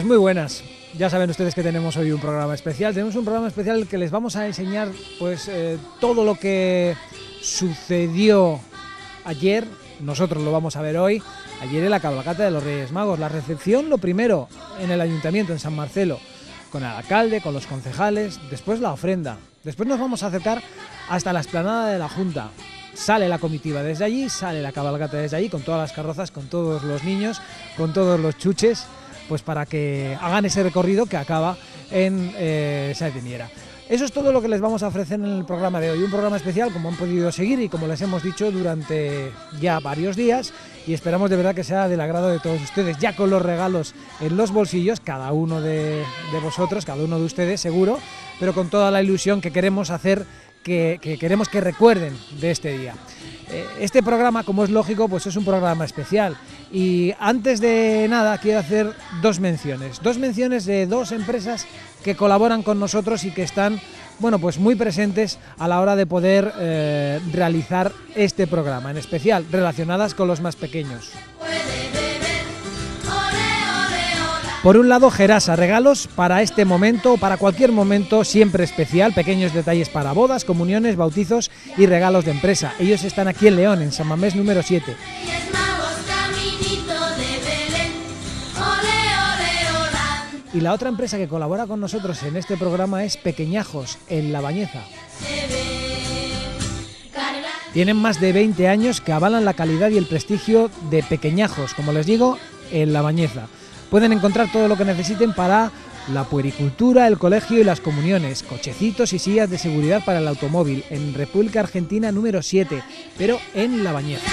Pues muy buenas. Ya saben ustedes que tenemos hoy un programa especial. Tenemos un programa especial que les vamos a enseñar pues eh, todo lo que sucedió ayer. Nosotros lo vamos a ver hoy. Ayer en la cabalgata de los Reyes Magos. La recepción, lo primero, en el ayuntamiento, en San Marcelo, con el alcalde, con los concejales. Después la ofrenda. Después nos vamos a acercar hasta la esplanada de la Junta. Sale la comitiva desde allí, sale la cabalgata desde allí, con todas las carrozas, con todos los niños, con todos los chuches pues para que hagan ese recorrido que acaba en eh, Miera. Eso es todo lo que les vamos a ofrecer en el programa de hoy. Un programa especial, como han podido seguir y como les hemos dicho durante ya varios días. Y esperamos de verdad que sea del agrado de todos ustedes, ya con los regalos en los bolsillos, cada uno de, vosotros, cada uno de ustedes seguro, pero con toda la ilusión que queremos hacer, que queremos que recuerden de este día. Eh, este programa, como es lógico, pues es un programa especial. Y antes de nada quiero hacer dos menciones. Dos menciones de dos empresas que colaboran con nosotros y que están bueno, pues muy presentes a la hora de poder eh, realizar este programa, en especial relacionadas con los más pequeños. Por un lado, Gerasa, regalos para este momento para cualquier momento siempre especial, pequeños detalles para bodas, comuniones, bautizos y regalos de empresa. Ellos están aquí en León, en San Mamés número 7. Y la otra empresa que colabora con nosotros en este programa es Pequeñajos, en La Bañeza. Tienen más de 20 años que avalan la calidad y el prestigio de Pequeñajos, como les digo, en La Bañeza pueden encontrar todo lo que necesiten para la puericultura, el colegio y las comuniones, cochecitos y sillas de seguridad para el automóvil en República Argentina número 7, pero en La Bañeza.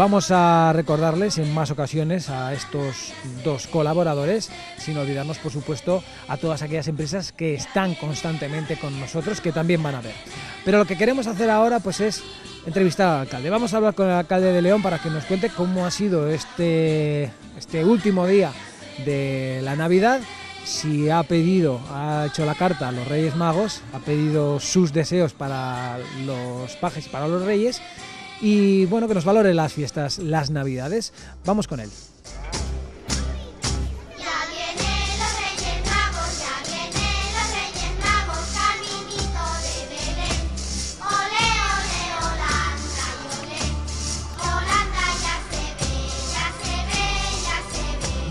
Vamos a recordarles en más ocasiones a estos dos colaboradores, sin olvidarnos, por supuesto, a todas aquellas empresas que están constantemente con nosotros, que también van a ver. Pero lo que queremos hacer ahora, pues es entrevistar al alcalde. Vamos a hablar con el alcalde de León para que nos cuente cómo ha sido este, este último día de la Navidad, si ha pedido, ha hecho la carta a los Reyes Magos, ha pedido sus deseos para los pajes y para los reyes, y bueno, que nos valore las fiestas, las Navidades. Vamos con él.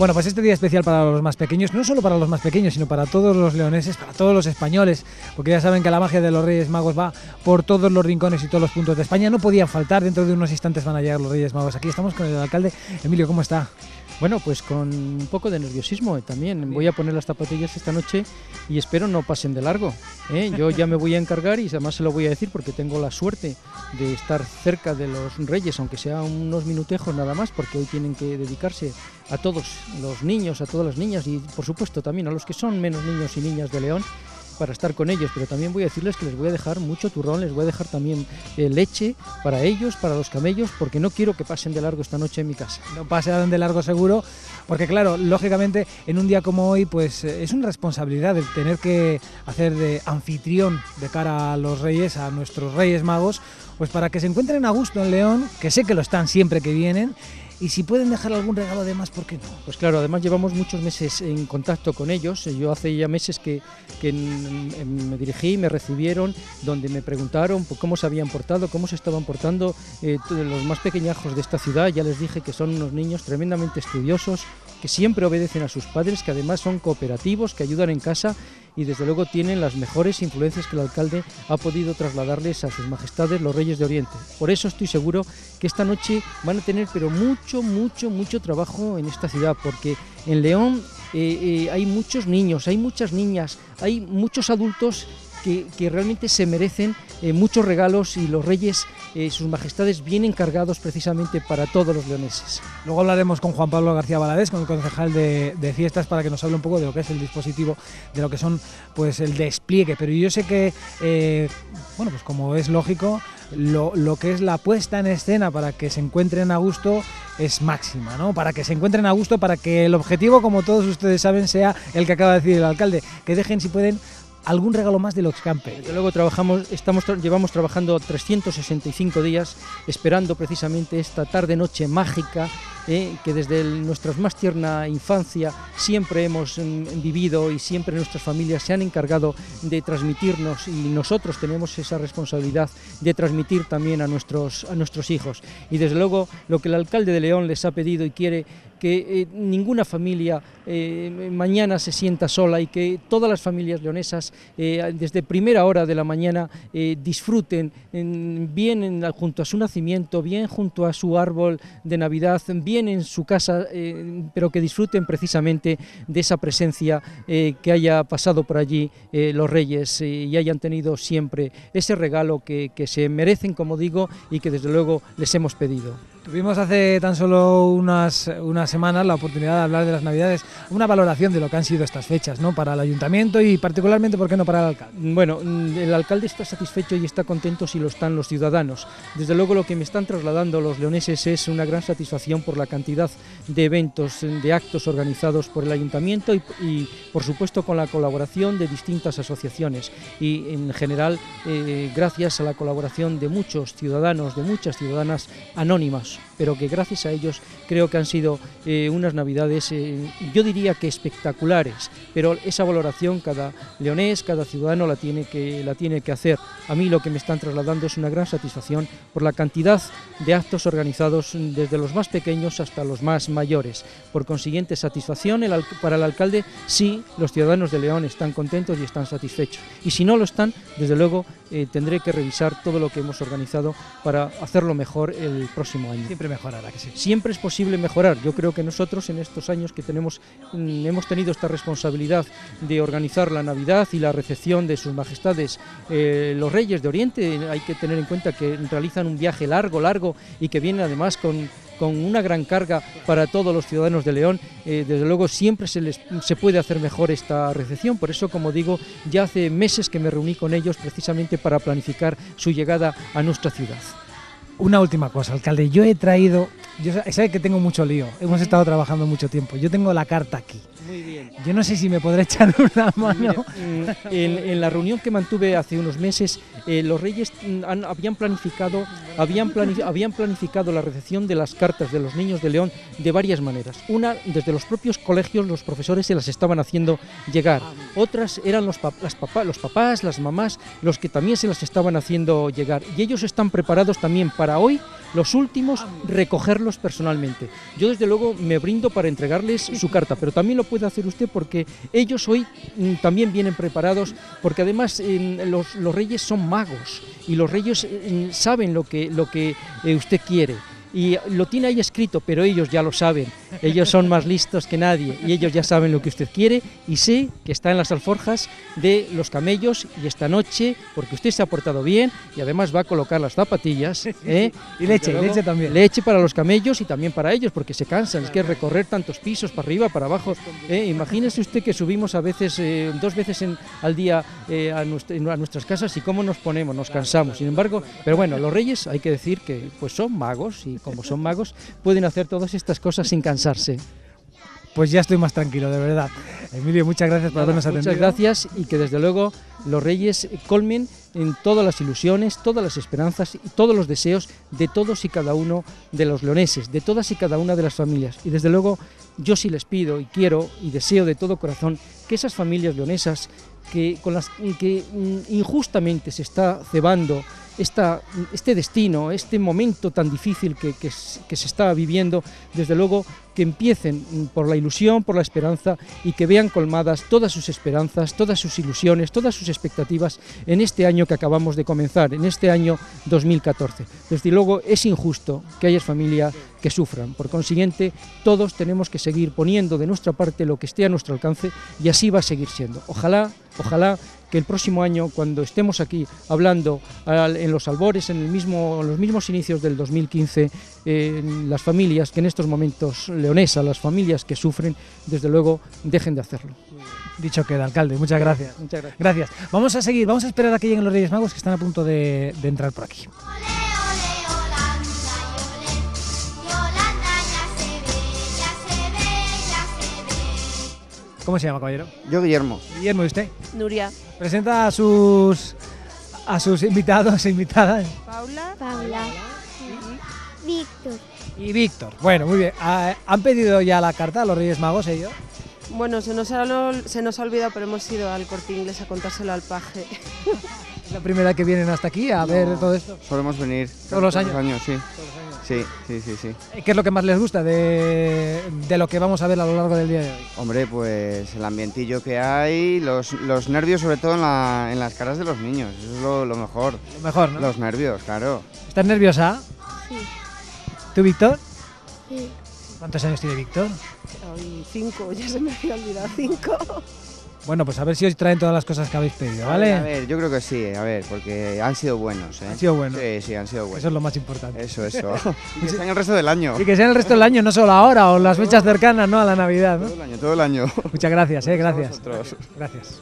Bueno, pues este día especial para los más pequeños, no solo para los más pequeños, sino para todos los leoneses, para todos los españoles, porque ya saben que la magia de los Reyes Magos va por todos los rincones y todos los puntos de España. No podían faltar, dentro de unos instantes van a llegar los Reyes Magos. Aquí estamos con el alcalde. Emilio, ¿cómo está? Bueno, pues con un poco de nerviosismo también. Voy a poner las zapatillas esta noche y espero no pasen de largo. ¿eh? Yo ya me voy a encargar y además se lo voy a decir porque tengo la suerte de estar cerca de los reyes, aunque sea unos minutejos nada más, porque hoy tienen que dedicarse a todos los niños, a todas las niñas y por supuesto también a los que son menos niños y niñas de León para estar con ellos, pero también voy a decirles que les voy a dejar mucho turrón, les voy a dejar también eh, leche para ellos, para los camellos, porque no quiero que pasen de largo esta noche en mi casa. No pasen de largo seguro, porque claro, lógicamente en un día como hoy, pues eh, es una responsabilidad el tener que hacer de anfitrión de cara a los reyes, a nuestros reyes magos, pues para que se encuentren a gusto en León, que sé que lo están siempre que vienen, y si pueden dejar algún regalo de más, ¿por qué no? Pues claro, además llevamos muchos meses en contacto con ellos. Yo hace ya meses que, me dirigí, me recibieron, donde me preguntaron cómo se habían portado, cómo se estaban portando eh, los más pequeñajos de esta ciudad. Ya les dije que son unos niños tremendamente estudiosos, que siempre obedecen a sus padres, que además son cooperativos, que ayudan en casa y desde luego tienen las mejores influencias que el alcalde ha podido trasladarles a sus majestades los reyes de Oriente. Por eso estoy seguro que esta noche van a tener pero mucho, mucho, mucho trabajo en esta ciudad, porque en León eh, eh, hay muchos niños, hay muchas niñas, hay muchos adultos que, realmente se merecen eh, muchos regalos y los reyes, eh, sus majestades, vienen cargados precisamente para todos los leoneses. Luego hablaremos con Juan Pablo García Valadez, con el concejal de, fiestas, para que nos hable un poco de lo que es el dispositivo, de lo que son pues el despliegue. Pero yo sé que, eh, bueno, pues como es lógico, lo, lo, que es la puesta en escena para que se encuentren a gusto es máxima, ¿no? Para que se encuentren a gusto, para que el objetivo, como todos ustedes saben, sea el que acaba de decir el alcalde, que dejen si pueden algún regalo más de los. Desde luego trabajamos, estamos, llevamos trabajando 365 días esperando precisamente esta tarde-noche mágica eh, que desde nuestra más tierna infancia siempre hemos mm, vivido y siempre nuestras familias se han encargado de transmitirnos y nosotros tenemos esa responsabilidad de transmitir también a nuestros, a nuestros hijos. Y desde luego lo que el alcalde de León les ha pedido y quiere que eh, ninguna familia eh, mañana se sienta sola y que todas las familias leonesas desde primera hora de la mañana disfruten bien junto a su nacimiento, bien junto a su árbol de Navidad, en su casa, pero que disfruten precisamente de esa presencia que haya pasado por allí los reyes y hayan tenido siempre ese regalo que se merecen, como digo, y que desde luego les hemos pedido. Tuvimos hace tan solo unas, unas semanas la oportunidad de hablar de las Navidades, una valoración de lo que han sido estas fechas, ¿no? Para el ayuntamiento y particularmente, ¿por qué no para el alcalde? Bueno, mm, el alcalde está satisfecho y está contento si lo están los ciudadanos. Desde luego lo que me están trasladando los leoneses es una gran satisfacción por la cantidad de eventos, de actos organizados por el ayuntamiento y, por supuesto con la colaboración de distintas asociaciones y en general eh, gracias a la colaboración de muchos ciudadanos, de muchas ciudadanas anónimas Deus. Pero que gracias a ellos creo que han sido eh, unas navidades, eh, yo diría que espectaculares, pero esa valoración cada leonés, cada ciudadano la tiene, que, la tiene que hacer. A mí lo que me están trasladando es una gran satisfacción por la cantidad de actos organizados desde los más pequeños hasta los más mayores. Por consiguiente, satisfacción para el alcalde si los ciudadanos de León están contentos y están satisfechos. Y si no lo están, desde luego eh, tendré que revisar todo lo que hemos organizado para hacerlo mejor el próximo año. Mejorará, que sí. Siempre es posible mejorar. Yo creo que nosotros en estos años que tenemos, mm, hemos tenido esta responsabilidad de organizar la Navidad y la recepción de sus majestades eh, los Reyes de Oriente, hay que tener en cuenta que realizan un viaje largo, largo y que vienen además con con una gran carga para todos los ciudadanos de León. Eh, desde luego siempre se, les, se puede hacer mejor esta recepción, por eso como digo, ya hace meses que me reuní con ellos precisamente para planificar su llegada a nuestra ciudad. Una última cosa, alcalde. Yo he traído, yo sabe que tengo mucho lío. Hemos estado trabajando mucho tiempo. Yo tengo la carta aquí. Muy bien. Yo no sé si me podré echar una mano. Mm, en, la reunión que mantuve hace unos meses, eh, los Reyes mm, habían planificado, habían, habían planificado la recepción de las cartas de los niños de León de varias maneras. Una, desde los propios colegios, los profesores se las estaban haciendo llegar. Otras eran los, las los papás, las mamás, los que también se las estaban haciendo llegar. Y ellos están preparados también para hoy, los últimos, recogerlos personalmente. Yo desde luego me brindo para entregarles su carta, pero también lo puede hacer usted porque ellos hoy mm, también vienen preparados, porque además los, reyes son magos y los reyes mm, saben lo que, lo que eh, usted quiere y lo tiene ahí escrito, pero ellos ya lo saben. Ellos son más listos que nadie y ellos ya saben lo que usted quiere y sé que está en las alforjas de los camellos y esta noche, porque usted se ha portado bien y además va a colocar las zapatillas. ¿eh? y leche, leche también. Leche para los camellos y también para ellos, porque se cansan, es que recorrer tantos pisos para arriba, para abajo. ¿eh? Imagínese usted que subimos a veces, eh, dos veces al día a, a, nuestras casas y cómo nos ponemos, nos cansamos. Sin embargo, pero bueno, los reyes hay que decir que pues son magos y como son magos, pueden hacer todas estas cosas sin cansarse. Pues ya estoy más tranquilo, de verdad. Emilio, muchas gracias por habernos atendido. Muchas gracias y que desde luego los reyes colmen en todas las ilusiones, todas las esperanzas y todos los deseos de todos y cada uno de los leoneses, de todas y cada una de las familias. Y desde luego yo sí les pido y quiero y deseo de todo corazón que esas familias leonesas que, con las que mm, injustamente se está cebando este destino, este momento tan difícil que, se está viviendo, desde luego que empiecen por la ilusión, por la esperanza y que vean colmadas todas sus esperanzas, todas sus ilusiones, todas sus expectativas en este año que acabamos de comenzar, en este año 2014. Desde luego es injusto que haya familias que sufran. Por consiguiente, todos tenemos que seguir poniendo de nuestra parte lo que esté a nuestro alcance y así va a seguir siendo. Ojalá, ojalá que el próximo año, cuando estemos aquí hablando en los albores, en, el mismo, los mismos inicios del 2015, las familias que en estos momentos leonesas, las familias que sufren, desde luego dejen de hacerlo. Dicho queda, alcalde, muchas gracias. Muchas gracias. Gracias. Vamos a seguir, vamos a esperar a que lleguen los Reyes Magos que están a punto de entrar por aquí. ¿Cómo se llama, caballero? Yo, Guillermo. Guillermo, ¿y usted? Nuria. Presenta a sus a sus invitados e invitadas. Paula. Paula. Víctor. Y Víctor. Bueno, muy bien. Ah, ¿Han pedido ya la carta a los Reyes Magos ellos? Bueno, se nos, ha, se nos ha olvidado, pero hemos ido al corte inglés a contárselo al paje. ¿Es la primera que vienen hasta aquí a ver todo esto? Solemos venir. ¿Todos los años? sí. Sí, sí, sí, sí. ¿Qué es lo que más les gusta de, de, lo que vamos a ver a lo largo del día de hoy? Hombre, pues el ambientillo que hay, los, los nervios sobre todo en, la, en, las caras de los niños, eso es lo, lo, mejor. Lo mejor, ¿no? Los nervios, claro. ¿Estás nerviosa? Sí. ¿Tú, Víctor? Sí. ¿Cuántos años tiene Víctor? Ay, cinco, ya se me había olvidado, cinco. Bueno, pues a ver si os traen todas las cosas que habéis pedido, ¿vale? A ver, yo creo que sí, a ver, porque han sido buenos, ¿eh? Han sido buenos. Sí, sí, han sido buenos. Eso es lo más importante. Eso, eso. y que sean el resto del año. Y que sean el resto del año, no solo ahora o las fechas cercanas, ¿no? A la Navidad, ¿no? Todo el año, todo el año. Muchas gracias, ¿eh? Gracias. Gracias. gracias.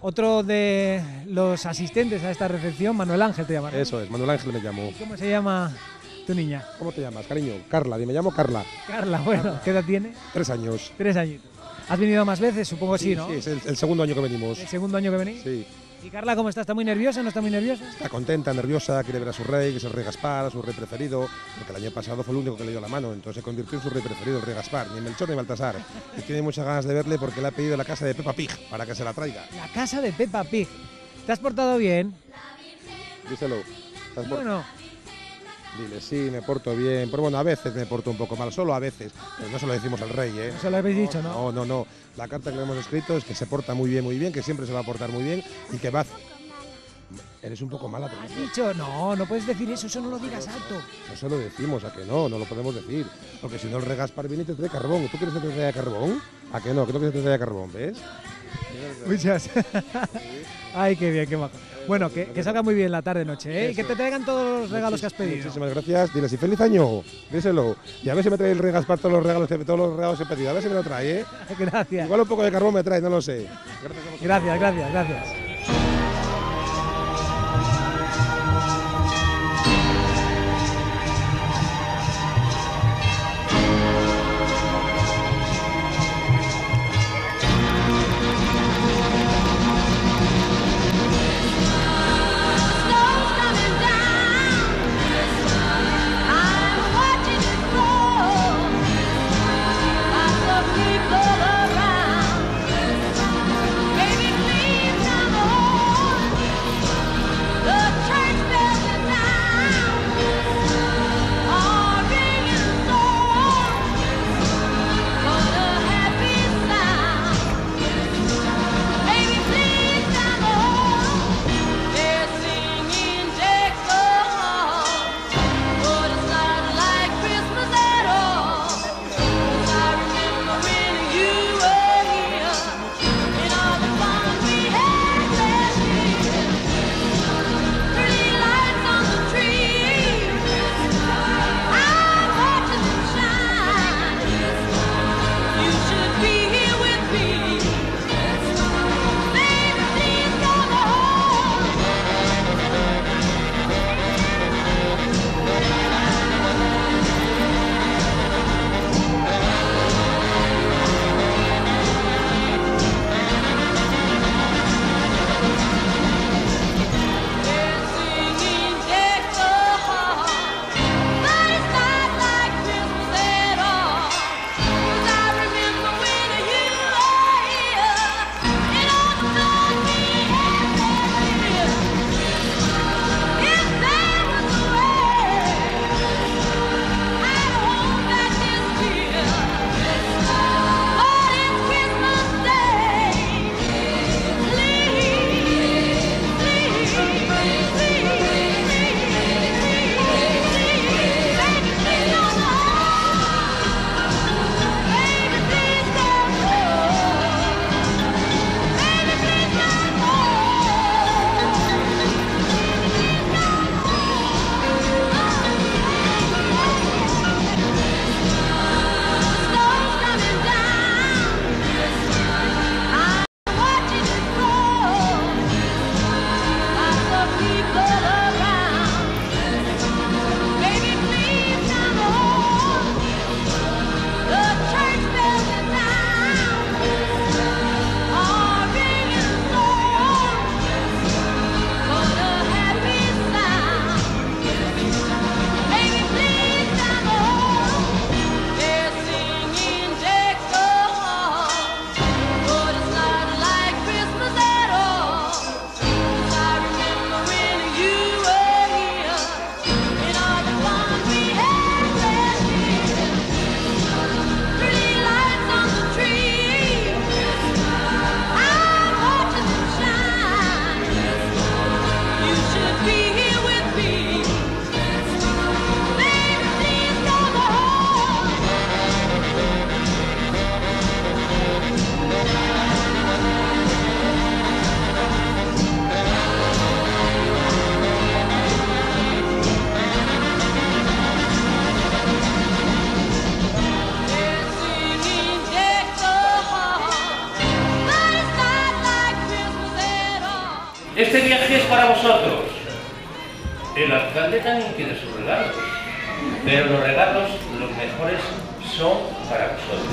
Otro de los asistentes a esta recepción, Manuel Ángel te llamas. Eso es, Manuel Ángel me llamo. ¿Cómo se llama tu niña? ¿Cómo te llamas, cariño? Carla, me llamo Carla. Carla, bueno, ¿qué edad tiene? Tres años. Tres años. ¿Has venido más veces? Supongo sí, sí ¿no? Sí, es el, el, segundo año que venimos. ¿El segundo año que venís? Sí. ¿Y Carla cómo está? ¿Está muy nerviosa? ¿No está muy nerviosa? Está contenta, nerviosa, quiere ver a su rey, que es el rey Gaspar, a su rey preferido, porque el año pasado fue el único que le dio la mano, entonces se convirtió en su rey preferido, el rey Gaspar, ni Melchor ni Baltasar. Y tiene muchas ganas de verle porque le ha pedido la casa de Peppa Pig para que se la traiga. La casa de Peppa Pig. ¿Te has portado bien? Díselo. ¿Te has por- Bueno, Dile, sí, me porto bien, pero bueno, a veces me porto un poco mal, solo a veces. Pero no se lo decimos al rey, ¿eh? no se lo habéis dicho, ¿no? No, no, no. La carta que le hemos escrito es que se porta muy bien, muy bien, que siempre se va a portar muy bien y que va. Eres un poco mala, pero ¿Has dicho? No, no puedes decir eso, eso no lo digas alto. no se lo decimos, a que no, no lo podemos decir. Porque si no, el rey Gaspar viene y te trae carbón. ¿Tú quieres que te traiga carbón? ¿A que no? Quieres que te traiga carbón, ¿ves? Muchas. Ay, qué bien, qué bajo. Bueno, que, que salga muy bien la tarde noche, ¿eh? Y que te traigan todos los regalos que has pedido. Muchísimas gracias. Dile, si feliz año, díselo. Y a ver si me trae el rey Gaspar todos los regalos todos los regalos que he pedido. A ver si me lo trae, ¿eh? Gracias. Igual un poco de carbón me trae, no lo sé. Gracias, gracias, gracias. Mejores, son para vosotros.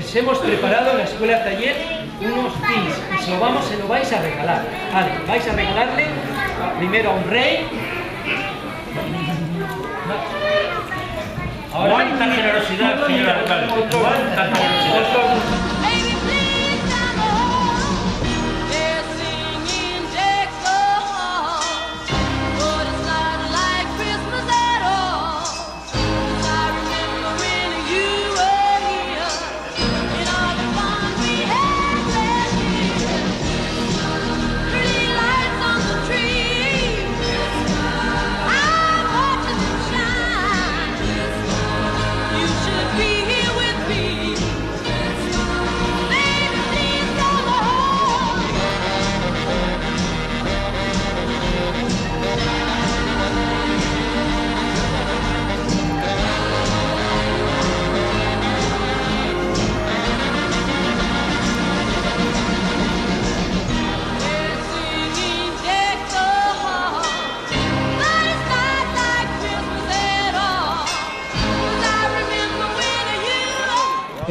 Les hemos preparado en la escuela taller unos pins y se lo vamos, se lo vais a regalar. Vale, vais a regalarle primero a un rey. ¡Cuánta generosidad, señor alcalde! ¡Cuánta generosidad!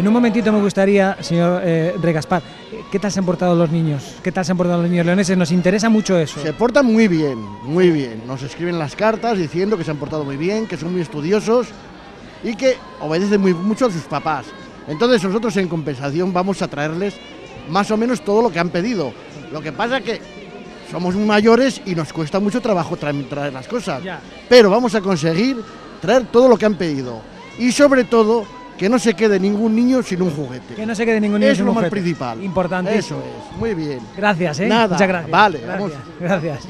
En un momentito me gustaría, señor eh, Regaspar, ¿qué tal se han portado los niños? ¿Qué tal se han portado los niños leoneses? Nos interesa mucho eso. Se portan muy bien, muy bien. Nos escriben las cartas diciendo que se han portado muy bien, que son muy estudiosos y que obedecen muy mucho a sus papás. Entonces nosotros en compensación vamos a traerles más o menos todo lo que han pedido. Lo que pasa que somos mayores y nos cuesta mucho trabajo traer, traer las cosas. Pero vamos a conseguir traer todo lo que han pedido. Y sobre todo, que no se quede ningún niño sin un juguete. Que no se quede ningún niño Es sin lo un más juguete. principal. Importante. Eso es, muy bien. Gracias, ¿eh? Nada, Muchas gracias. vale, gracias. vamos. Gracias.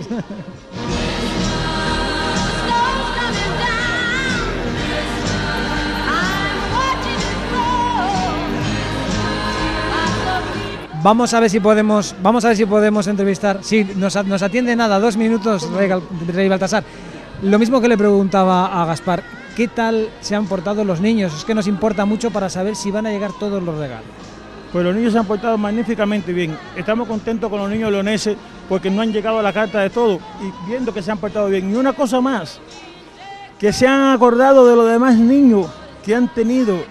Vamos a ver si podemos, vamos a ver si podemos entrevistar. Sí, nos, atiende nada, dos minutos, Rey, Rey Baltasar. Lo mismo que le preguntaba a Gaspar, ¿qué tal se han portado los niños? Es que nos importa mucho para saber si van a llegar todos los regalos. Pues los niños se han portado magníficamente bien. Estamos contentos con los niños leoneses porque no han llegado a la carta de todo y viendo que se han portado bien. Y una cosa más, que se han acordado de los demás niños que han tenido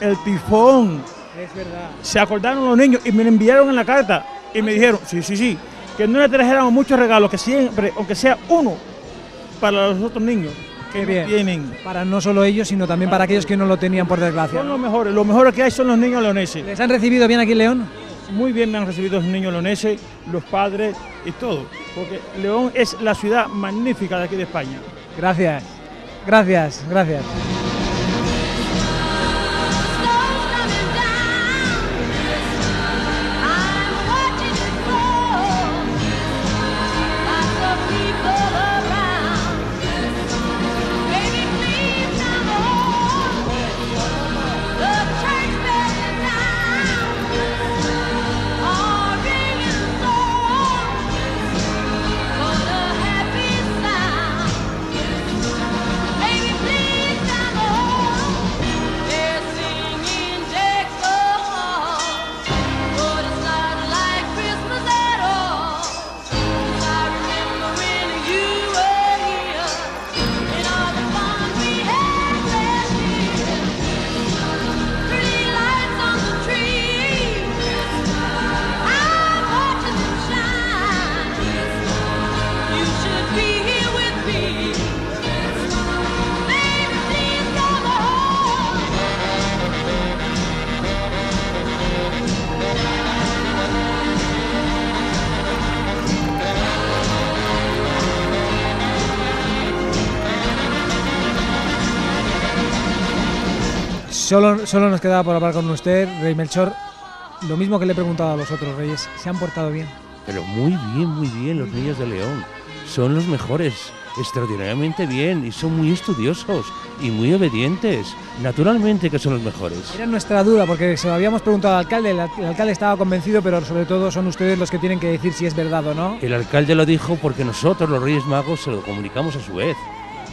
el tifón. Es verdad. Se acordaron los niños y me lo enviaron en la carta y me dijeron, sí, sí, sí, que no le trajéramos muchos regalos, que siempre, aunque sea uno, para los otros niños que no bien. tienen. Para no solo ellos, sino también para aquellos que no lo tenían por desgracia. Son los mejores, los mejores que hay son los niños leoneses. ¿Les han recibido bien aquí en León? Muy bien me han recibido los niños leoneses, los padres y todo, porque León es la ciudad magnífica de aquí de España. Gracias. Gracias, gracias. Solo, solo nos quedaba por hablar con usted, Rey Melchor. Lo mismo que le he preguntado a los otros reyes. ¿Se han portado bien? Pero muy bien, muy bien los niños de León. Son los mejores, extraordinariamente bien, y son muy estudiosos y muy obedientes. Naturalmente que son los mejores. Era nuestra duda, porque se lo habíamos preguntado al alcalde. El, el alcalde estaba convencido, pero sobre todo son ustedes los que tienen que decir si es verdad o no. El alcalde lo dijo porque nosotros, los Reyes Magos, se lo comunicamos a su vez.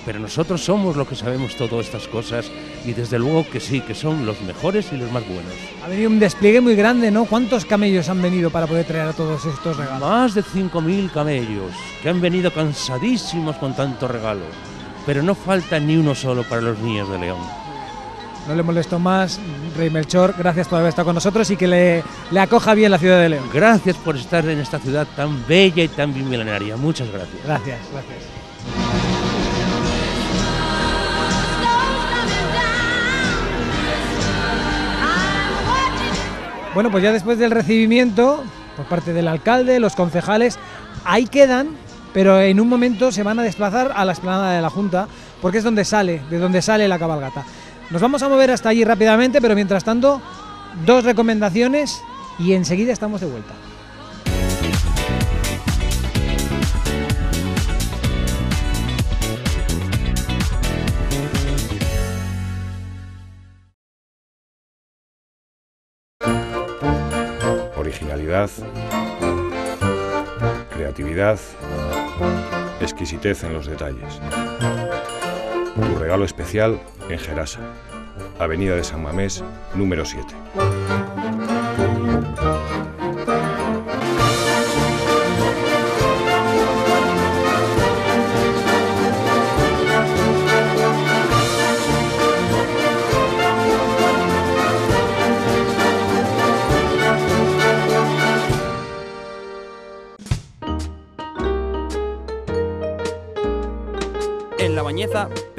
Pero nosotros somos los que sabemos todas estas cosas y desde luego que sí, que son los mejores y los más buenos. Ha venido un despliegue muy grande, ¿no? ¿Cuántos camellos han venido para poder traer a todos estos regalos? Más de 5.000 camellos que han venido cansadísimos con tanto regalo, pero no falta ni uno solo para los niños de León. No le molesto más, Rey Melchor, gracias por haber estado con nosotros y que le, le acoja bien la ciudad de León. Gracias por estar en esta ciudad tan bella y tan bien milenaria. Muchas gracias. Gracias, gracias. Bueno, pues ya después del recibimiento por parte del alcalde, los concejales, ahí quedan, pero en un momento se van a desplazar a la explanada de la Junta, porque es donde sale, de donde sale la cabalgata. Nos vamos a mover hasta allí rápidamente, pero mientras tanto, dos recomendaciones y enseguida estamos de vuelta. Creatividad, exquisitez en los detalles. Tu regalo especial en Gerasa, Avenida de San Mamés, número 7.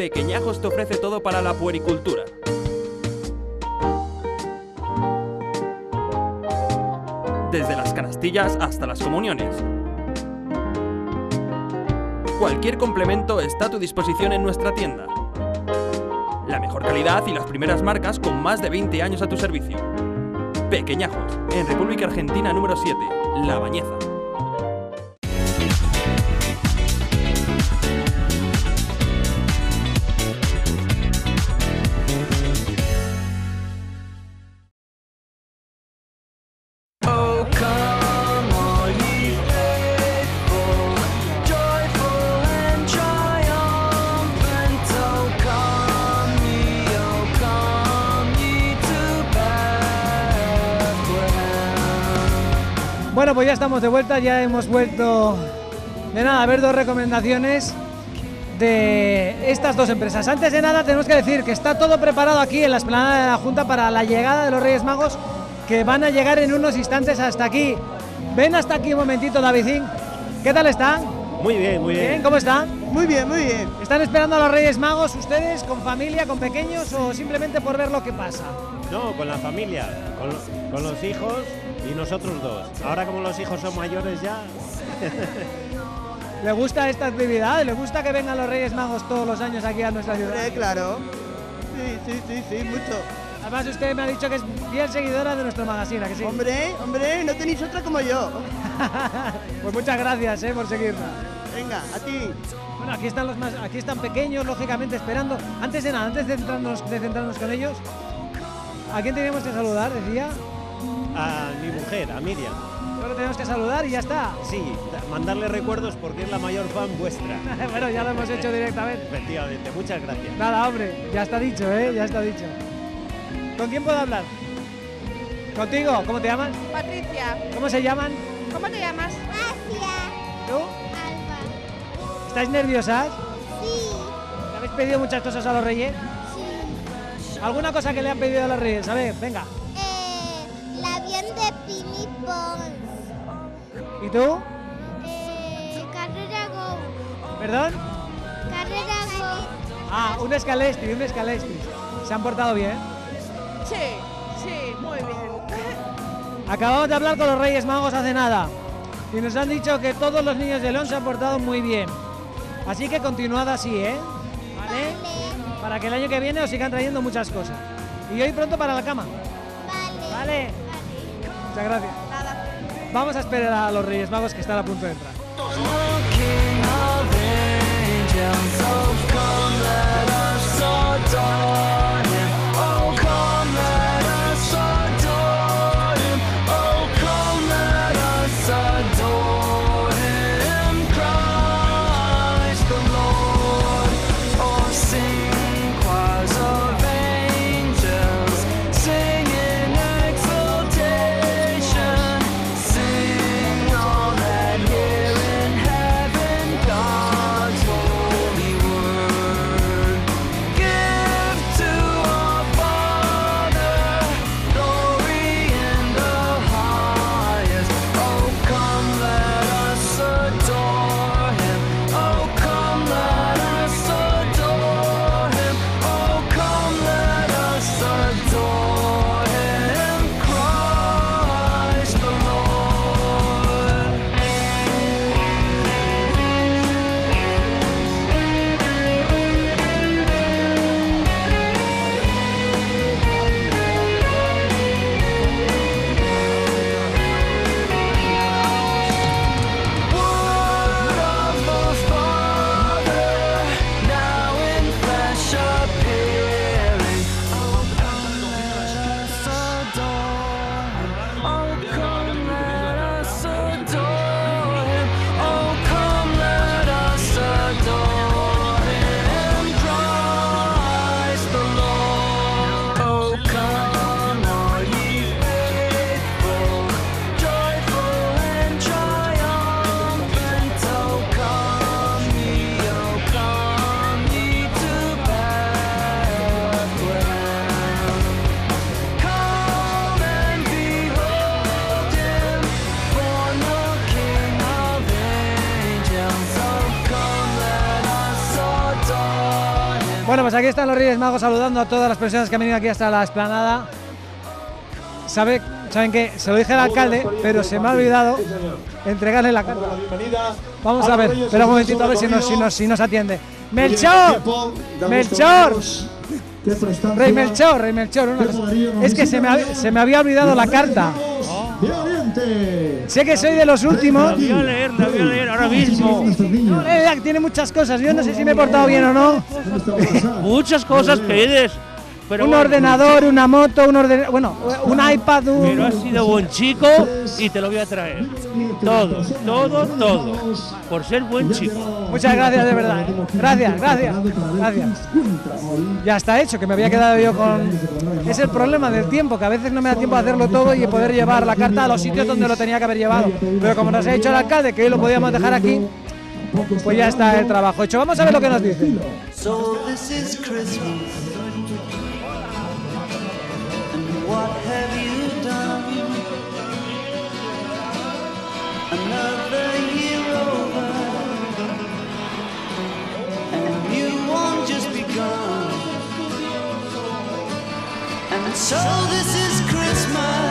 Pequeñajos te ofrece todo para la puericultura. Desde las canastillas hasta las comuniones. Cualquier complemento está a tu disposición en nuestra tienda. La mejor calidad y las primeras marcas con más de 20 años a tu servicio. Pequeñajos, en República Argentina número 7, La Bañeza. Bueno, pues ya estamos de vuelta, ya hemos vuelto de nada a ver dos recomendaciones de estas dos empresas. Antes de nada tenemos que decir que está todo preparado aquí en la esplanada de la Junta para la llegada de los Reyes Magos que van a llegar en unos instantes hasta aquí. Ven hasta aquí un momentito, Davidín. ¿Qué tal están? Muy bien, muy bien. ¿Cómo están? Muy bien, muy bien. ¿Están esperando a los Reyes Magos ustedes con familia, con pequeños o simplemente por ver lo que pasa? No, con la familia, con los hijos y nosotros dos. Ahora como los hijos son mayores ya. ¿Le gusta esta actividad? ¿Le gusta que vengan los Reyes Magos todos los años aquí a nuestra ciudad? claro. Sí, sí, sí, sí, mucho. Además usted me ha dicho que es bien seguidora de nuestro magazine, ¿a que sí? Hombre, hombre, no tenéis otra como yo. Pues muchas gracias eh, por seguirnos. Venga, a ti. Bueno, aquí están los más, aquí están pequeños, lógicamente esperando. Antes de nada, antes de centrarnos, de centrarnos con ellos, ¿a quién teníamos que saludar? Decía. A mi mujer, a Miriam. Solo tenemos que saludar y ya está. Sí, da- mandarle recuerdos porque es la mayor fan vuestra. bueno, ya lo hemos hecho directamente. Efectivamente, muchas gracias. Nada, hombre, ya está dicho, ¿eh? Ya está dicho. ¿Con quién puedo hablar? ¿Contigo? ¿Cómo te llaman? Patricia, ¿Cómo se llaman? ¿cómo te llamas? ¿Tú? ¿Estáis nerviosas? Sí, ¿Le habéis pedido muchas cosas a los reyes? ¿Alguna cosa que le han pedido a los reyes? A ver, venga. Avión de Pini Pons. ¿Y tú? Eh, carrera Go. ¿Perdón? Carrera Go. Ah, un escalestri, un escalestri. ¿Se han portado bien? Sí, sí, muy bien. Acabamos de hablar con los Reyes Magos hace nada y nos han dicho que todos los niños de León se han portado muy bien. Así que continuad así, ¿eh? ¿Vale? Para que el año que viene os sigan trayendo muchas cosas. Y hoy pronto para la cama. Vale. Vale. Gracias. Vamos a esperar a los Reyes Magos que están a punto de entrar. Pues aquí están los Reyes Magos saludando a todas las personas que han venido aquí hasta la esplanada. ¿Sabe, ¿Saben qué? Se lo dije al alcalde, pero se me ha olvidado entregarle la carta. Vamos a ver, espera un momentito a ver si nos, si nos, si nos atiende. ¡Melchor! ¡Melchor! Rey Melchor, Rey Melchor. Es que se me, se me había olvidado la carta. Sé que soy de los últimos. La voy a leer, la voy a leer ahora mismo. No, eh, tiene muchas cosas. Yo no sé si me he portado bien o no. Muchas cosas pides. Pero un bueno, ordenador, una moto, un orden, bueno, un iPad, un... Pero has sido buen chico y te lo voy a traer. Todo, todo, todo. Por ser buen chico. Muchas gracias, de verdad. Gracias, gracias, gracias. Ya está hecho, que me había quedado yo con... Es el problema del tiempo, que a veces no me da tiempo de hacerlo todo y poder llevar la carta a los sitios donde lo tenía que haber llevado. Pero como nos ha dicho el alcalde que hoy lo podíamos dejar aquí, pues ya está el trabajo hecho. Vamos a ver lo que nos dice. What have you done? Another year over. And you won't just begun. And so this is Christmas.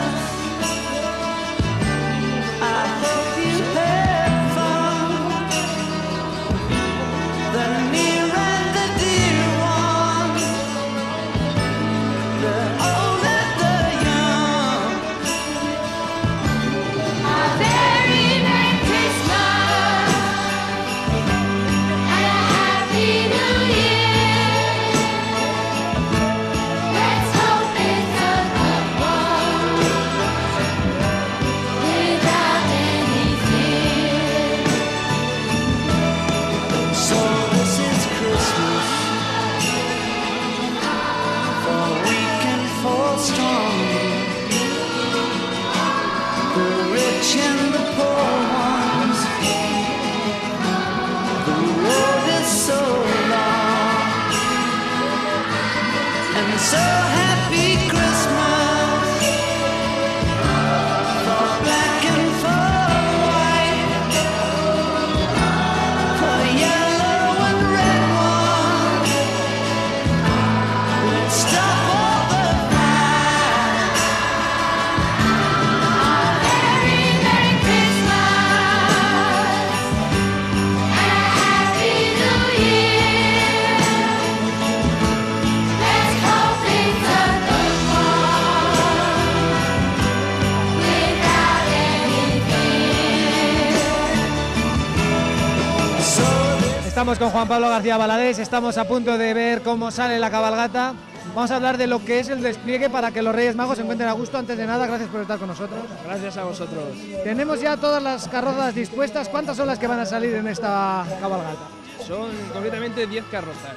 Estamos con Juan Pablo García Valadez, estamos a punto de ver cómo sale la cabalgata. Vamos a hablar de lo que es el despliegue para que los Reyes Magos se encuentren a gusto. Antes de nada, gracias por estar con nosotros. Gracias a vosotros. Tenemos ya todas las carrozas dispuestas. ¿Cuántas son las que van a salir en esta cabalgata? Son concretamente 10 carrozas.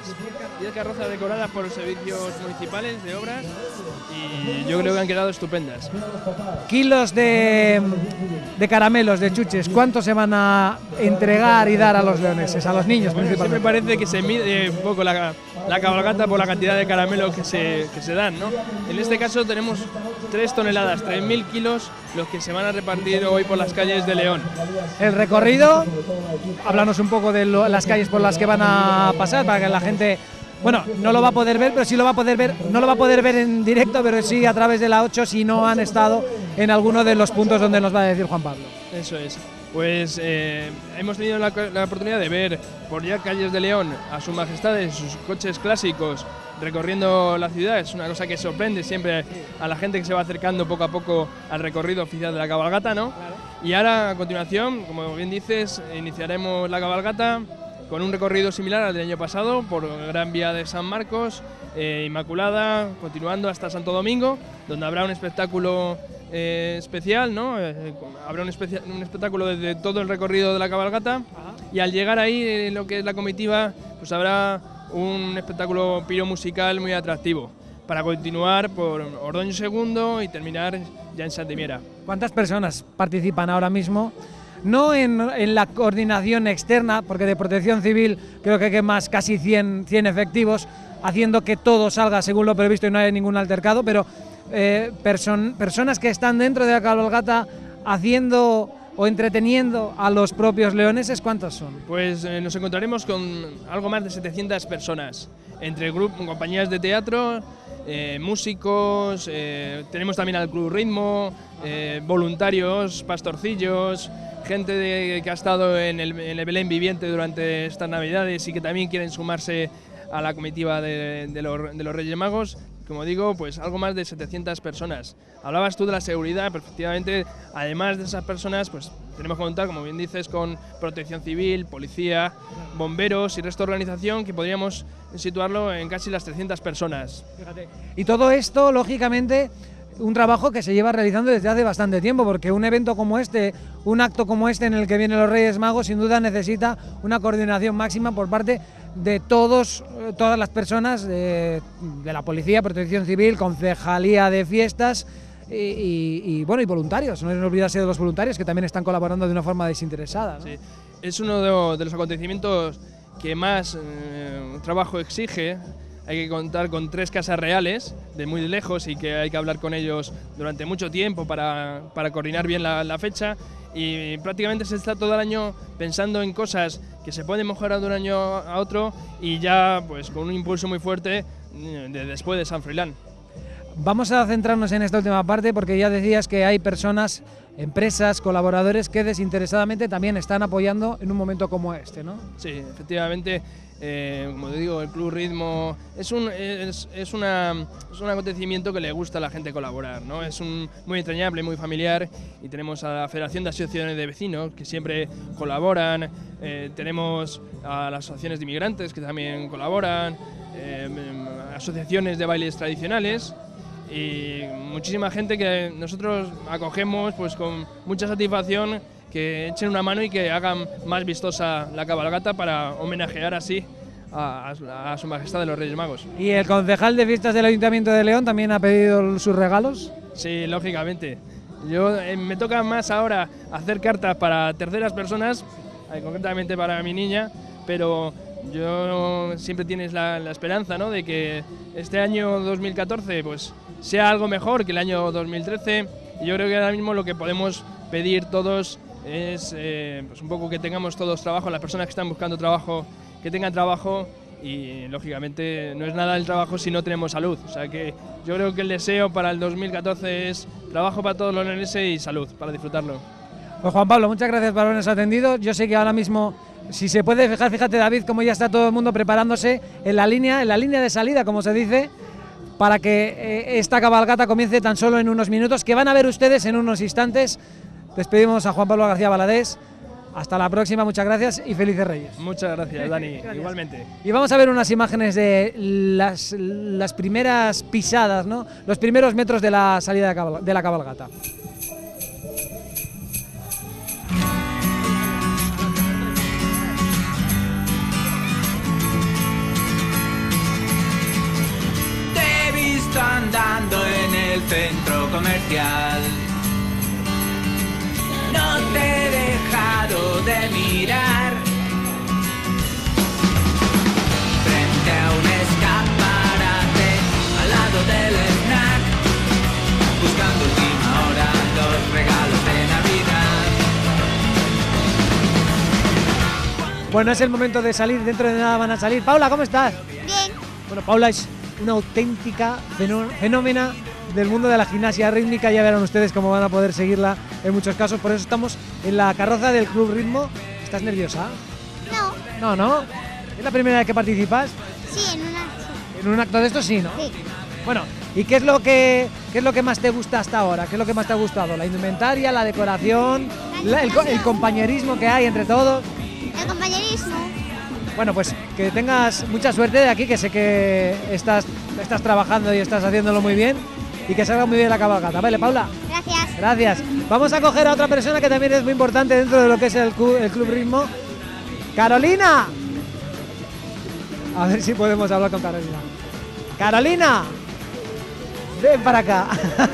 10 carrozas decoradas por los servicios municipales de obras y yo creo que han quedado estupendas. Kilos de, de caramelos, de chuches, ¿cuántos se van a entregar y dar a los leoneses, a los niños Bueno, siempre principalmente? parece que se mide un poco la, la cabalgata por la cantidad de caramelos que se, que se dan, ¿no? En este caso tenemos 3 toneladas, 3.000 kilos, los que se van a repartir hoy por las calles de León. El recorrido, háblanos un poco de lo- las calles por las que van a pasar para que la gente, bueno, no lo va a poder ver, pero sí lo va a poder ver, no lo va a poder ver en directo, pero sí a través de la 8 si no han estado en alguno de los puntos donde nos va a decir Juan Pablo. Eso es. Pues eh, hemos tenido la, la oportunidad de ver por ya calles de León a su majestad en sus coches clásicos recorriendo la ciudad. Es una cosa que sorprende siempre a la gente que se va acercando poco a poco al recorrido oficial de la cabalgata, ¿no? Y ahora, a continuación, como bien dices, iniciaremos la cabalgata con un recorrido similar al del año pasado por Gran Vía de San Marcos, eh, Inmaculada, continuando hasta Santo Domingo, donde habrá un espectáculo eh, especial, ¿no? Eh, habrá un, especia- un espectáculo desde todo el recorrido de la cabalgata y al llegar ahí, lo que es la comitiva, pues habrá un espectáculo piro musical muy atractivo para continuar por Ordoño II y terminar ya en Santimiera. ¿Cuántas personas participan ahora mismo? No en, en la coordinación externa, porque de protección civil creo que hay más casi 100, 100 efectivos, haciendo que todo salga según lo previsto y no haya ningún altercado, pero eh, person- personas que están dentro de la cabalgata haciendo o entreteniendo a los propios leoneses, ¿cuántos son? Pues eh, nos encontraremos con algo más de 700 personas. entre compañías de teatro, eh, músicos, eh, tenemos también al Club Ritmo, voluntarios, pastorcillos, gente que ha estado en el, en el Belén viviente durante estas Navidades y que también quieren sumarse a la comitiva de los Reyes Magos. Como digo, pues algo más de 700 personas. Hablabas tú de la seguridad, pero efectivamente, además de esas personas, pues tenemos que contar, como bien dices, con protección civil, policía, bomberos y resto de organización que podríamos situarlo en casi las 300 personas. Y todo esto, lógicamente, un trabajo que se lleva realizando desde hace bastante tiempo, porque un evento como este, un acto como este en el que vienen los Reyes Magos, sin duda necesita una coordinación máxima por parte de todos, eh, todas las personas de, la policía, protección civil, concejalía de fiestas y, bueno y voluntarios. No olvidarse de los voluntarios que también están colaborando de una forma desinteresada. ¿no? Es uno de, de los acontecimientos que más eh, trabajo exige. Hay que contar con tres casas reales de muy lejos y que hay que hablar con ellos durante mucho tiempo para, para coordinar bien la, fecha. Y prácticamente se está todo el año pensando en cosas que se pueden mejorar de un año a otro y ya pues con un impulso muy fuerte eh, de después de San Froilán. Vamos a centrarnos en esta última parte porque ya decías que hay personas, empresas, colaboradores que desinteresadamente también están apoyando en un momento como este, ¿no? Sí, efectivamente, eh, como te digo, el Club Ritmo es un, es, es una, es un acontecimiento que le gusta a la gente colaborar, ¿no? Es un, muy entrañable, muy familiar y tenemos a la Federación de Asociaciones de Vecinos que siempre colaboran, eh, tenemos a las asociaciones de inmigrantes que también colaboran, eh, em, asociaciones de bailes tradicionales y muchísima gente que nosotros acogemos pues con mucha satisfacción que echen una mano y que hagan más vistosa la cabalgata para homenajear así a, a- a su majestad de los Reyes Magos. ¿Y el concejal de fiestas del Ayuntamiento de León también ha pedido sus regalos? Sí, lógicamente. Yo eh, me toca más ahora hacer cartas para terceras personas, eh, concretamente para mi niña, pero yo siempre tienes la, la esperanza ¿no? de que este año 2014 pues, sea algo mejor que el año 2013. Y yo creo que ahora mismo lo que podemos pedir todos es eh, pues un poco que tengamos todos trabajo, las personas que están buscando trabajo, que tengan trabajo y lógicamente no es nada el trabajo si no tenemos salud. O sea que yo creo que el deseo para el 2014 es trabajo para todos los leoneses y salud para disfrutarlo. Pues Juan Pablo, muchas gracias por habernos atendido. Yo sé que ahora mismo, si se puede fijar, fíjate David, cómo ya está todo el mundo preparándose en la línea, en la línea de salida, como se dice, para que eh, esta cabalgata comience tan solo en unos minutos, que van a ver ustedes en unos instantes. Despedimos a Juan Pablo García Baladés. Hasta la próxima, muchas gracias y felices Reyes. Muchas gracias, Dani. Igualmente. Y vamos a ver unas imágenes de las, las primeras pisadas, ¿no? los primeros metros de la salida de la cabalgata. Centro comercial. No te he dejado de mirar. Frente a un escaparate al lado del snack. Buscando última hora los regalos de Navidad. Bueno, es el momento de salir, dentro de nada van a salir. Paula, ¿cómo estás? Bien. Bueno, Paula es una auténtica fenó- fenómena del mundo de la gimnasia rítmica, ya verán ustedes cómo van a poder seguirla en muchos casos, por eso estamos en la carroza del Club Ritmo. ¿Estás nerviosa? No. No, no. ¿Es la primera vez que participas? Sí, en una. En un acto de estos sí, ¿no? Sí. Bueno, ¿y qué es lo que qué es lo que más te gusta hasta ahora? ¿Qué es lo que más te ha gustado? ¿La indumentaria, la decoración, la- el, el compañerismo que hay entre todos? El compañerismo. Bueno, pues que tengas mucha suerte de aquí, que sé que estás, estás trabajando y estás haciéndolo muy bien y que salga muy bien la cabalgata. Vale, Paula. Gracias. Gracias. Vamos a coger a otra persona que también es muy importante dentro de lo que es el, Club Ritmo. ¡Carolina! A ver si podemos hablar con Carolina. ¡Carolina! Ven para acá.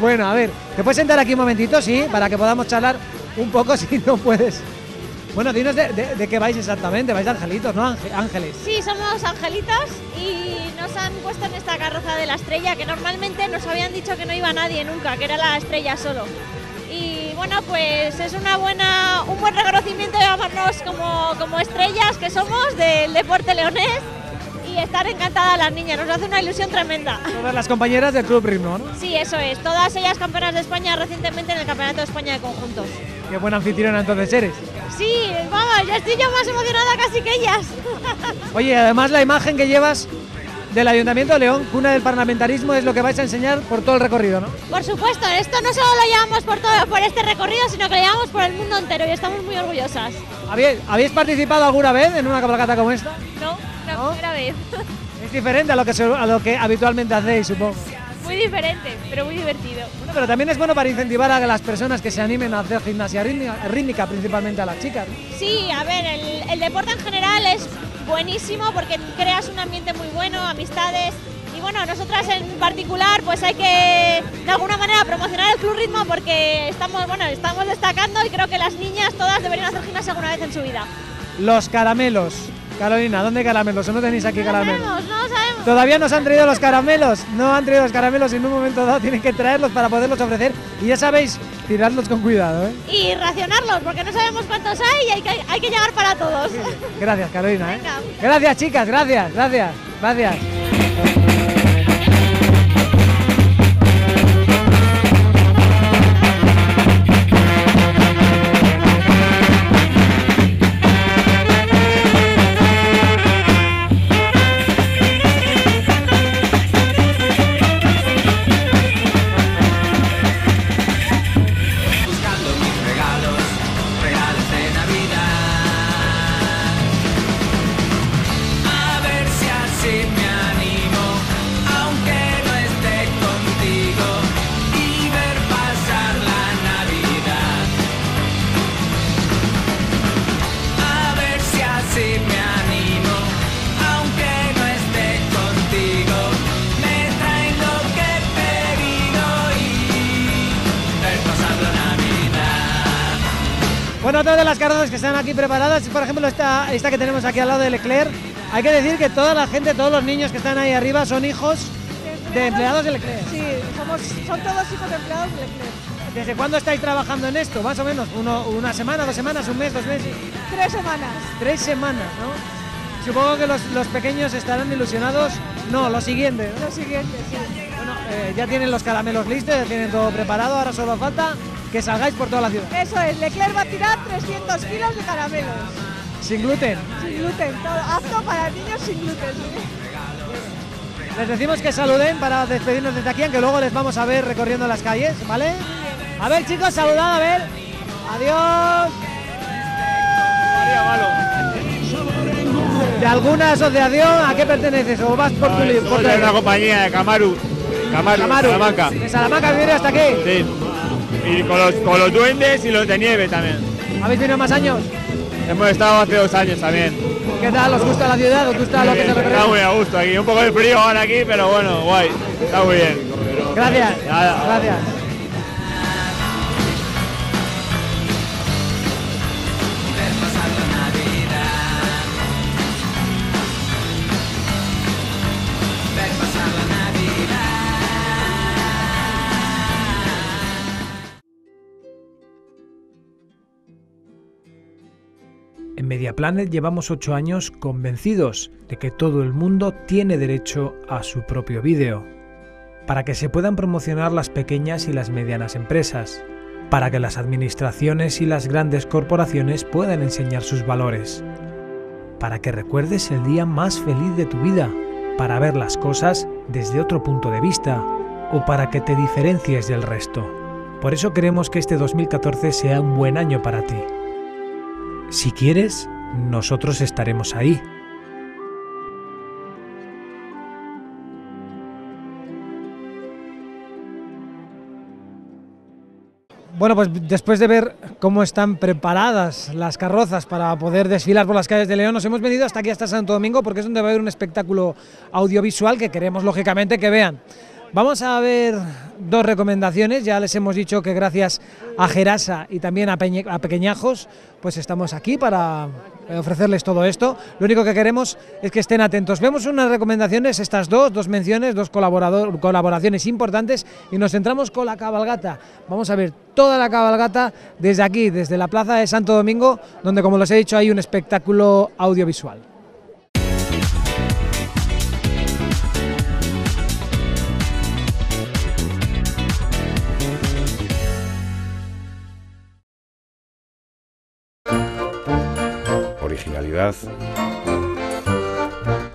bueno, a ver, ¿te puedes sentar aquí un momentito? Sí, para que podamos charlar un poco si no puedes. Bueno, dinos de, de- de qué vais exactamente. Vais de angelitos, ¿no? Ángel- ángeles. Sí, somos angelitos y nos han puesto en esta carroza de la estrella, que normalmente nos habían dicho que no iba nadie nunca, que era la estrella solo. Y bueno, pues es una buena, un buen reconocimiento de llamarnos como, como estrellas que somos del deporte leonés y estar encantadas las niñas, nos hace una ilusión tremenda. Todas las compañeras del Club Ritmo, ¿no? Sí, eso es, todas ellas campeonas de España recientemente en el Campeonato de España de Conjuntos. Qué buena anfitriona entonces eres. Sí, vamos, ya estoy yo más emocionada casi que ellas. Oye, además la imagen que llevas del Ayuntamiento de León, cuna del parlamentarismo, es lo que vais a enseñar por todo el recorrido, ¿no? Por supuesto, esto no solo lo llevamos por todo por este recorrido, sino que lo llevamos por el mundo entero y estamos muy orgullosas. ¿Habéis, ¿habéis participado alguna vez en una cabalgata como esta? No, la primera vez. Es diferente a lo que, se- a lo que habitualmente hacéis, supongo. muy diferente, pero muy divertido. Bueno, pero también es bueno para incentivar a las personas que se animen a hacer gimnasia rítmica, rítmica, principalmente a las chicas. Sí, a ver, el, el deporte en general es buenísimo porque creas un ambiente muy bueno, amistades. Y bueno, nosotras en particular, pues hay que de alguna manera promocionar el Club Ritmo porque estamos, bueno, estamos destacando y creo que las niñas todas deberían hacer gimnasia alguna vez en su vida. Los caramelos. Carolina, ¿dónde caramelos? ¿O no tenéis aquí caramelos? Sabemos, no sabemos. Todavía nos han traído los caramelos, no han traído los caramelos y en un momento dado tienen que traerlos para poderlos ofrecer. Y ya sabéis, tiradlos con cuidado, ¿eh? Y racionarlos porque no sabemos cuántos hay y hay que, hay que llegar para todos. Gracias, Carolina, ¿eh? Gracias, chicas, gracias, gracias, gracias. Bueno, todas las carrozas que están aquí preparadas, por ejemplo, esta, esta que tenemos aquí al lado de Leclerc, hay que decir que toda la gente, todos los niños que están ahí arriba son hijos de empleados de Leclerc. Sí, somos, son todos hijos de empleados de Leclerc. ¿Desde cuándo estáis trabajando en esto? Más o menos, Uno, una semana, dos semanas, un mes, dos meses. Tres semanas. Tres semanas, ¿no? Supongo que los, los pequeños estarán ilusionados. No, lo siguiente. ¿no? Lo siguiente, sí. Bueno, eh, ya tienen los caramelos listos, ya tienen todo preparado, ahora solo falta que salgáis por toda la ciudad. Eso es, Leclerc va a tirar 300 kilos de caramelos. Sin gluten. Sin gluten, todo apto para niños sin gluten. ¿sí? Les decimos que saluden para despedirnos desde aquí, aunque luego les vamos a ver recorriendo las calles, ¿vale? A ver, chicos, saludad, a ver. Adiós. ¿De alguna asociación a qué perteneces? ¿O vas por tu por tu- de una compañía de Camaru. Camaru, Camaru. Salamanca. ¿De Salamanca viene hasta aquí? Sí. Y con los, con los duendes y los de nieve también. ¿Habéis venido más años? Hemos estado hace dos años también. ¿Qué tal? ¿Os gusta la ciudad? ¿Os gusta lo que se Está recorre? muy a gusto aquí. Un poco de frío ahora aquí, pero bueno, guay. Está muy bien. Gracias. Nada. Gracias. Mediaplanet llevamos ocho años convencidos de que todo el mundo tiene derecho a su propio vídeo, para que se puedan promocionar las pequeñas y las medianas empresas, para que las administraciones y las grandes corporaciones puedan enseñar sus valores, para que recuerdes el día más feliz de tu vida, para ver las cosas desde otro punto de vista o para que te diferencies del resto. Por eso queremos que este 2014 sea un buen año para ti. Si quieres, nosotros estaremos ahí. Bueno, pues después de ver cómo están preparadas las carrozas para poder desfilar por las calles de León, nos hemos venido hasta aquí, hasta Santo Domingo, porque es donde va a haber un espectáculo audiovisual que queremos, lógicamente, que vean Vamos a ver dos recomendaciones. Ya les hemos dicho que gracias a Gerasa y también a, Peñe- Pequeñajos, pues estamos aquí para eh, ofrecerles todo esto. Lo único que queremos es que estén atentos. Vemos unas recomendaciones, estas dos, dos menciones, dos colaboraciones importantes y nos centramos con la cabalgata. Vamos a ver toda la cabalgata desde aquí, desde la Plaza de Santo Domingo, donde como les he dicho hay un espectáculo audiovisual.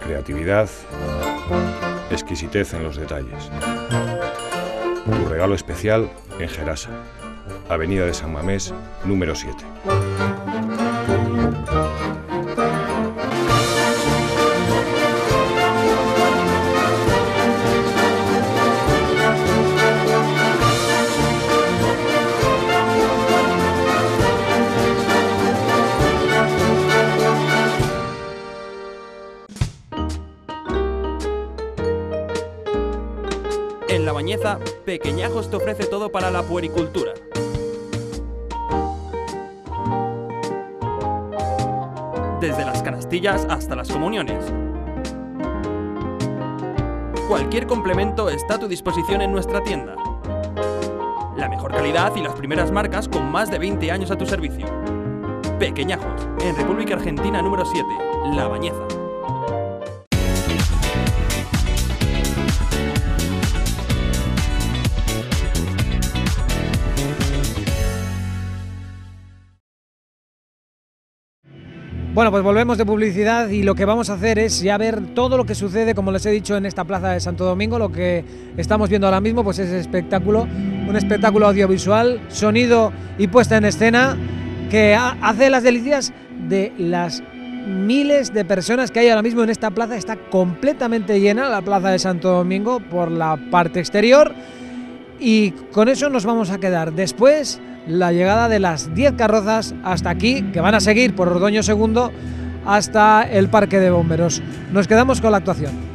Creatividad, exquisitez en los detalles. Tu regalo especial en Gerasa, Avenida de San Mamés, número 7. Para la puericultura. Desde las canastillas hasta las comuniones. Cualquier complemento está a tu disposición en nuestra tienda. La mejor calidad y las primeras marcas con más de 20 años a tu servicio. Pequeñajos, en República Argentina número 7, La Bañeza. Bueno, pues volvemos de publicidad y lo que vamos a hacer es ya ver todo lo que sucede, como les he dicho, en esta plaza de Santo Domingo. Lo que estamos viendo ahora mismo, pues es espectáculo, un espectáculo audiovisual, sonido y puesta en escena que ha- hace las delicias de las miles de personas que hay ahora mismo en esta plaza. Está completamente llena la plaza de Santo Domingo por la parte exterior y con eso nos vamos a quedar. Después, la llegada de las 10 carrozas hasta aquí, que van a seguir por Ordoño II hasta el Parque de Bomberos. Nos quedamos con la actuación.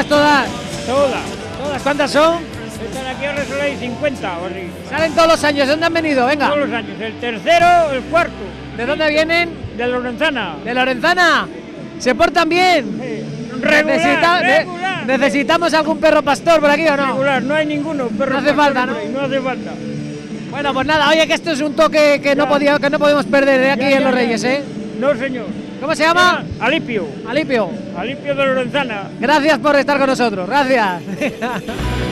¿Son suyas todas? Todas. ¿Todas? ¿Cuántas son? Están aquí ahora solo hay 50 o así. Salen todos los años. ¿De dónde han venido? Venga. Todos los años. El tercero, el cuarto. ¿De dónde vienen? De Lorenzana. ¿De Lorenzana? ¿Se portan bien? Regular, Necesita- ne- regular. ¿Necesitamos algún perro pastor por aquí o no? Regular, no hay ninguno. Perro No hace pastor falta, ¿no? No hace falta. Bueno, pues nada, oye, que esto es un toque que no, podía, que no podemos perder de aquí Ya, en Los Reyes. ¿eh? No, señor. ¿Cómo se llama? Alipio. Alipio. Alipio de Lorenzana. Gracias por estar con nosotros, gracias.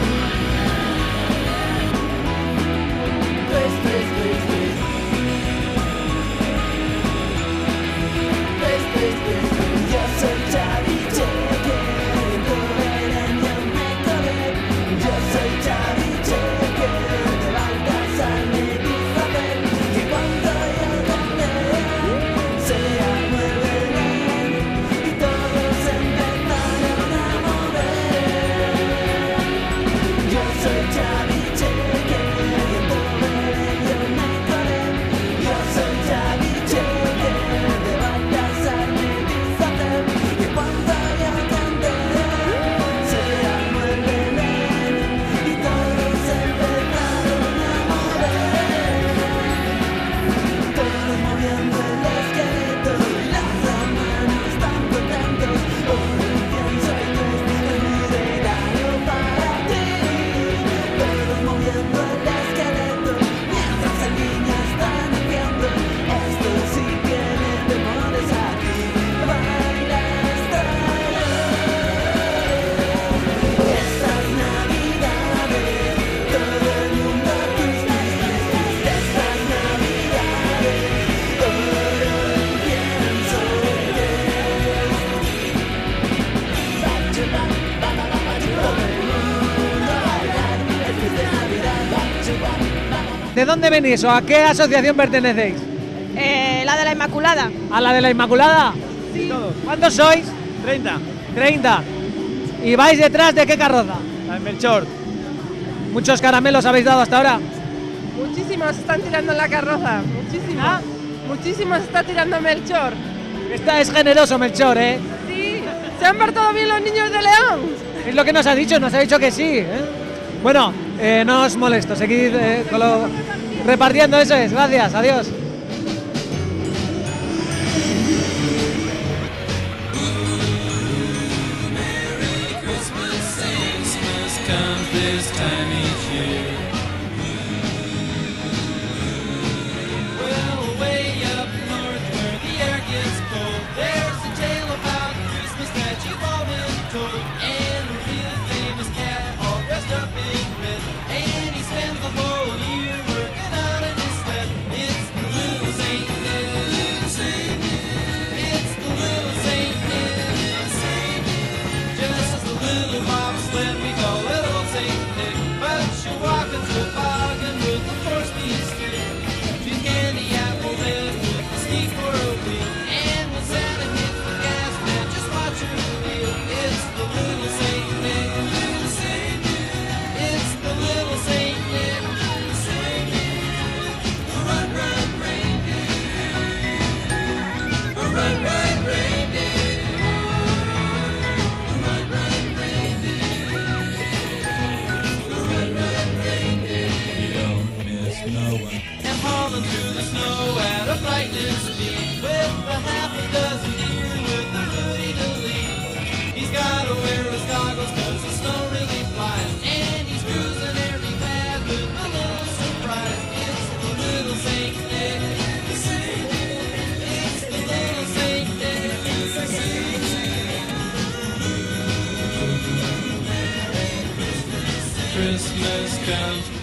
dónde venís o a qué asociación pertenecéis? Eh, la de la Inmaculada. ¿A la de la Inmaculada? Sí. ¿Cuántos sois? 30. 30. ¿Y vais detrás de qué carroza? La Melchor. ¿Muchos caramelos habéis dado hasta ahora? Muchísimos están tirando en la carroza, muchísimos. ¿Ah? Muchísimos está tirando Melchor. Esta es generoso, Melchor, ¿eh? Sí, se han portado bien los niños de León. Es lo que nos ha dicho, nos ha dicho que sí. ¿eh? Bueno, eh, no os molesto, seguid eh, con lo- repartiendo, eso es. Gracias, adiós.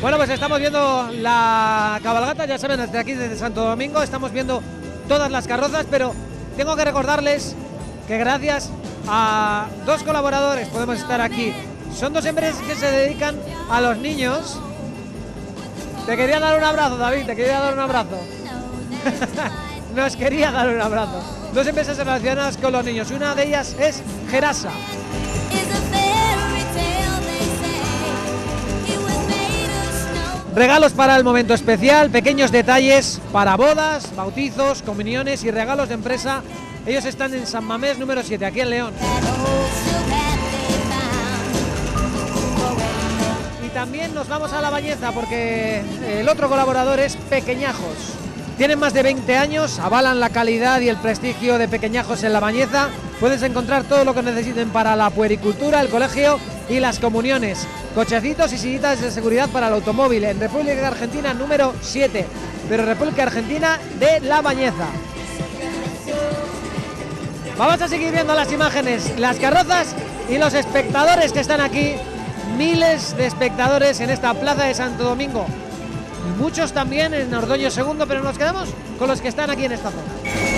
Bueno, pues estamos viendo la cabalgata, ya saben, desde aquí, desde Santo Domingo, estamos viendo todas las carrozas, pero tengo que recordarles que gracias a dos colaboradores podemos estar aquí. Son dos empresas que se dedican a los niños. Te quería dar un abrazo, David, te quería dar un abrazo. Nos quería dar un abrazo. Dos empresas relacionadas con los niños. Una de ellas es Gerasa. Regalos para el momento especial, pequeños detalles para bodas, bautizos, comuniones y regalos de empresa. Ellos están en San Mamés número 7, aquí en León. Y también nos vamos a la bañeza porque el otro colaborador es Pequeñajos. Tienen más de 20 años, avalan la calidad y el prestigio de Pequeñajos en la bañeza. Puedes encontrar todo lo que necesiten para la puericultura, el colegio y las comuniones. Cochecitos y sillitas de seguridad para el automóvil en República Argentina número 7, pero República Argentina de La Bañeza. Vamos a seguir viendo las imágenes, las carrozas y los espectadores que están aquí. Miles de espectadores en esta plaza de Santo Domingo. Muchos también en Ordoño II, pero nos quedamos con los que están aquí en esta zona.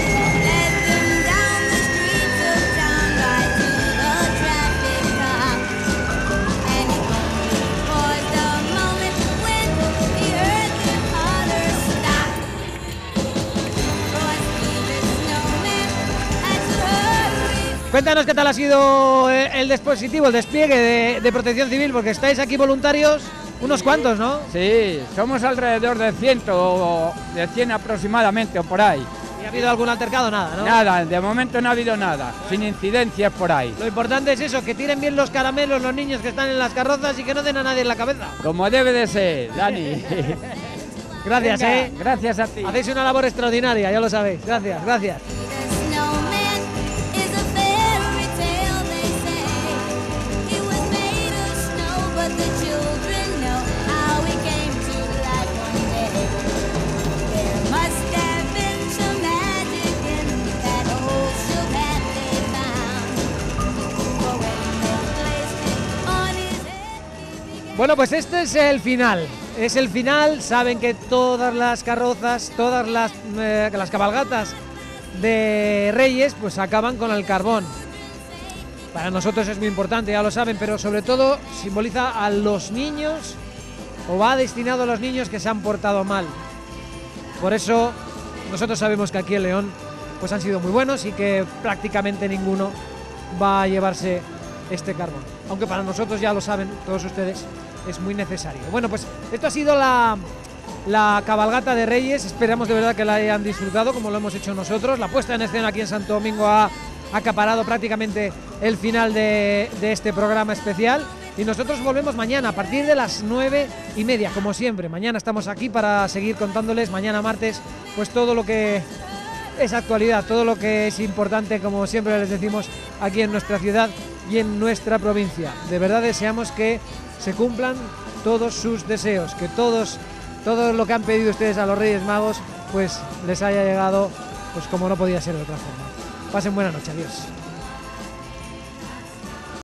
Cuéntanos qué tal ha sido eh, el dispositivo, el despliegue de, de protección civil, porque estáis aquí voluntarios, unos cuantos, ¿no? Sí, somos alrededor de 100 o de 100 aproximadamente o por ahí. ¿Y ha habido algún altercado? Nada, ¿no? Nada, de momento no ha habido nada, sin incidencias por ahí. Lo importante es eso, que tiren bien los caramelos los niños que están en las carrozas y que no den a nadie en la cabeza. Como debe de ser, Dani. Gracias, Venga, ¿eh? Gracias a ti. Hacéis una labor extraordinaria, ya lo sabéis. Gracias, gracias. Bueno, pues este es el final. Es el final. Saben que todas las carrozas, todas las, eh, las cabalgatas de Reyes, pues acaban con el carbón. Para nosotros es muy importante, ya lo saben, pero sobre todo simboliza a los niños o va destinado a los niños que se han portado mal. Por eso nosotros sabemos que aquí en León pues han sido muy buenos y que prácticamente ninguno va a llevarse este carbón. Aunque para nosotros ya lo saben todos ustedes, es muy necesario. Bueno, pues esto ha sido la, la cabalgata de Reyes. Esperamos de verdad que la hayan disfrutado como lo hemos hecho nosotros. La puesta en escena aquí en Santo Domingo ha acaparado prácticamente el final de, de este programa especial. Y nosotros volvemos mañana a partir de las nueve y media, como siempre. Mañana estamos aquí para seguir contándoles, mañana martes, pues todo lo que es actualidad, todo lo que es importante, como siempre les decimos, aquí en nuestra ciudad y en nuestra provincia. De verdad deseamos que se cumplan todos sus deseos, que todos, todo lo que han pedido ustedes a los Reyes Magos, pues les haya llegado, pues como no podía ser de otra forma. Pasen buena noche, adiós.